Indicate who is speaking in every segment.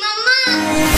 Speaker 1: Mommy.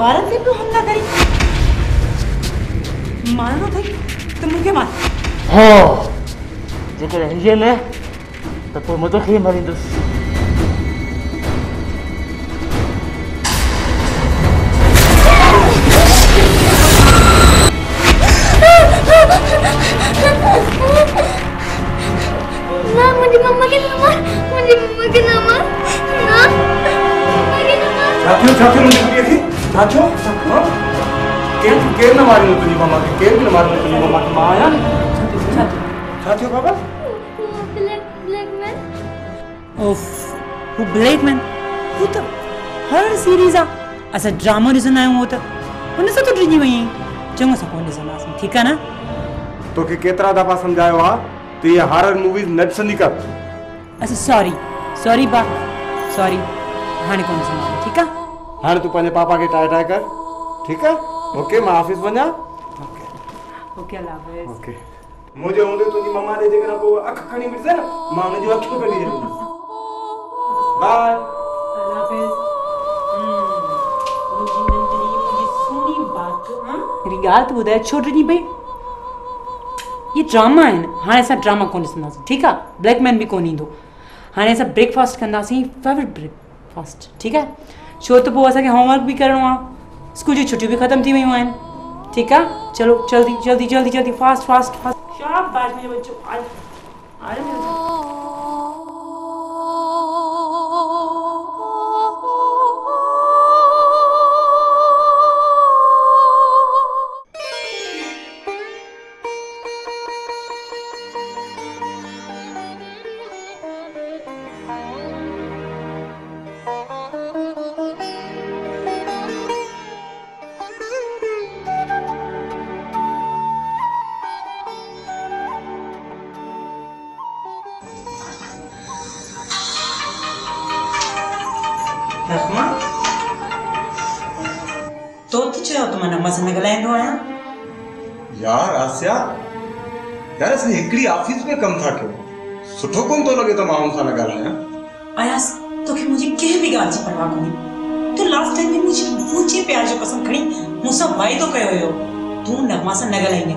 Speaker 1: ॿारनि ते पियो हमला करी। मारणो अथई त मूंखे मार
Speaker 2: हो। जेकॾहिं हिजे में त पोइ मूं तोखे ई मरींदुसि
Speaker 3: ना मुझे मम्मा के ना मार मुझे मम्मा के ना मार। ना मम्मा के ना मार।
Speaker 4: छा थियो छा
Speaker 1: त ड्रामो ॾिसंदा आहियूं उहो त सां त डिॼी वई चङो असां कोन ॾिसंदासीं ठीकु आहे न?
Speaker 4: तोखे केतिरा दफ़ा सम्झायो आहे त इहे हारर मूवीज़ न ॾिसंदी कर।
Speaker 1: अच्छा सॉरी सॉरी बा सॉरी हाणे कोन ॾिसंदासीं ठीकु आहे
Speaker 4: हाणे तूं पंहिंजे पापा खे टाए टाए कर। ठीकु आहे ओके माँ ऑफ़िस वञा
Speaker 1: ओके अल्लाह हाफ़िज़।
Speaker 4: ओके मुंहिंजे हूंदे तुंहिंजी मम्मा ॾे जेकॾहिं पोइ अखि खणी ॾिसे न माँ हुनजी अखियूं कढी छॾींदुसि बाय
Speaker 1: अल्लाह हाफ़िज़। हिकिड़ी ॻाल्हि त ॿुधाए छो ॾिनी भई। ये ड्रामा आहिनि हाणे असां ड्रामा कोन ॾिसंदासीं ठीकु आहे ब्लैक मैन बि कोन ईंदो हाणे असां ब्रेकफास्ट कंदासीं फेवरेट ब्रेकफास्ट ठीकु आहे छो तो पोइ होमवर्क करिणो आहे स्कूल की छुट्टी भी खत्म थी वियूं आहिनि ठीक है? चलो, जल्दी जल्दी जल्दी जल्दी फास्ट फास्ट फास्ट शाबाश मेरे बच्चों, आ रहे मेरे तो त चयो त माँ नगमा सां न ॻाल्हाईंदो आहियाँ
Speaker 4: यार आसिया यार असां हिकिड़ी ऑफ़िस में कमु था कयूं? सुठो कोन थो लॻे त माँ हुन सां न ॻाल्हायां
Speaker 1: आयास तोखे मुंहिंजी कंहिं बि ॻाल्हि जी परवाह कोन्हे तूं लास्ट टाइम में मुंहिंजी मुंहिंजे प्यार जो कसम खणी मूंसां वाइदो कयो हुयो तूं नगमा सां न ॻाल्हाईंदे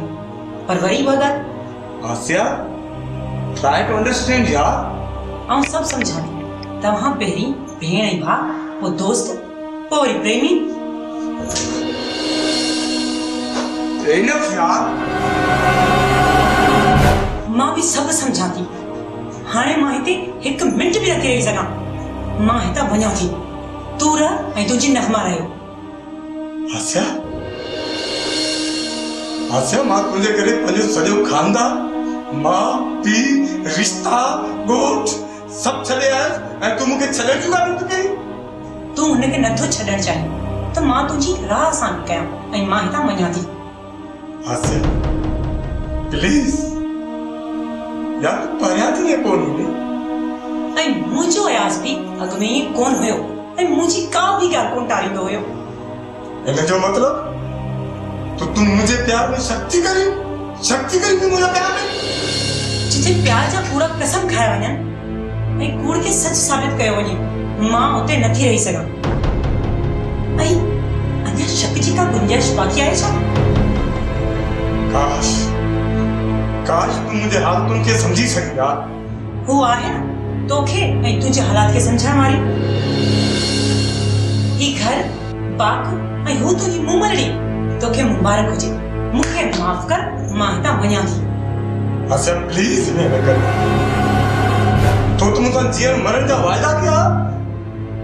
Speaker 1: पर वरी उहा ॻाल्हि
Speaker 4: आसिया ट्राई टू अंडरस्टैंड यार।
Speaker 1: आउं सभु सम्झां थी तव्हां पहिरीं भेण ऐं भाउ पोइ दोस्त पोइ वरी प्रेमी। माँ बि सभु सम्झां थी हाणे माँ हिते हिकु मिंट बि नथी रही सघां माँ हितां वञां थी। तूं रह ऐं तुंहिंजी नगमा रहियो
Speaker 4: आसिया आसिया माँ तुंहिंजे करे पंहिंजो सॼो खानदान। माँ पीउ रिश्ता ॻोठ सभु छॾे आयुसि ऐं तूं मूंखे छॾे चुका नथी कई
Speaker 1: तूं हुनखे नथो छॾणु चाहीं त माँ तुंहिंजी राह सां कयां ऐं माँ हितां वञां थी
Speaker 4: आसिया प्लीज़ यार तूं परियाँ थी कोन हूंदी
Speaker 1: ऐं मुंहिंजो अयास बि अॻ में ईअं कोन हुयो ऐं मुंहिंजी का बि ॻाल्हि कोन टारींदो हुयो
Speaker 4: हिन जो मतिलब? तो तूं मुंहिंजे प्यार में शक्ति करी? शक्ति करी तूं मुंहिंजा प्यार में?
Speaker 1: जिथे प्यार जा कूड़ा कसम खाया वञनि कूड़ खे सच साबित कयो वञे माँ उते नथी रही सघां ऐं अञा शक जी का गुंजाइश बाक़ी आहे छा
Speaker 4: काश काश तूं मुंहिंजे हालतुनि खे सम्झी सघी यार
Speaker 1: हू आहे न तोखे ऐं तुंहिंजे हालात खे सम्झण वारी ही घर बाग ऐं हू तुंहिंजी मुंमलड़ी तोखे मुबारक हुजे मूंखे माफ़ कर माँ हितां वञां थी
Speaker 4: आसिया प्लीज़ न कर तो तूं मूंसां जीअण मरण जा वाइदा कया?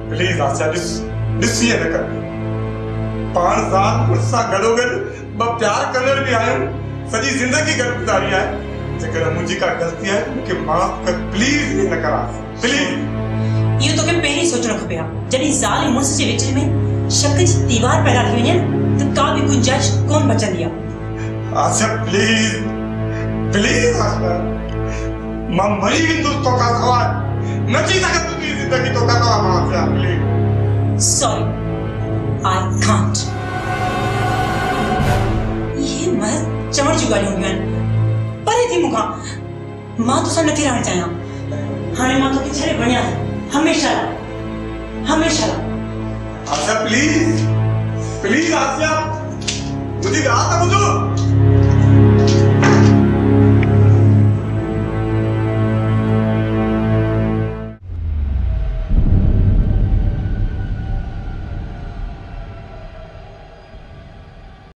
Speaker 4: प्लीज़ आसिया ॾिस ॾिस ईअं न कर पाण सां मुड़ुस सां गॾोगॾु ॿ प्यार कंदड़ बि आहियूं सॼी ज़िंदगी गॾु गुज़ारी आहे जेकर मुंहिंजी का ग़लती आहे मूंखे माफ़ कर प्लीज़ ईअं न कर। प्लीज़
Speaker 1: इहो तोखे पहिरीं सोचणो खपे हा जॾहिं ज़ाल ऐं मुड़ुस जे विच में शक जी दीवार पैदा थी न त का बि गुंजाइश कोन बचंदी आहे
Speaker 4: आसिया प्लीज़ प्लीज़ आसिया माँ मरी वेंदुसि तोखां सवाइ न थी सघे तुंहिंजी ज़िंदगी तोखां सवाइ माँ Asiya please
Speaker 1: sorry I can't ये महज चवण जूं ॻाल्हियूं हूंदियूं आहिनि परे थी मूंखां माँ तोसां नथी रहणु चाहियाँ हाणे माँ वञां थी हमेशह लाइ हमेशह लाइ
Speaker 4: आसिया प्लीज़ प्लीज़ आसिया मुंहिंजी ॻाल्हि त ॿुधो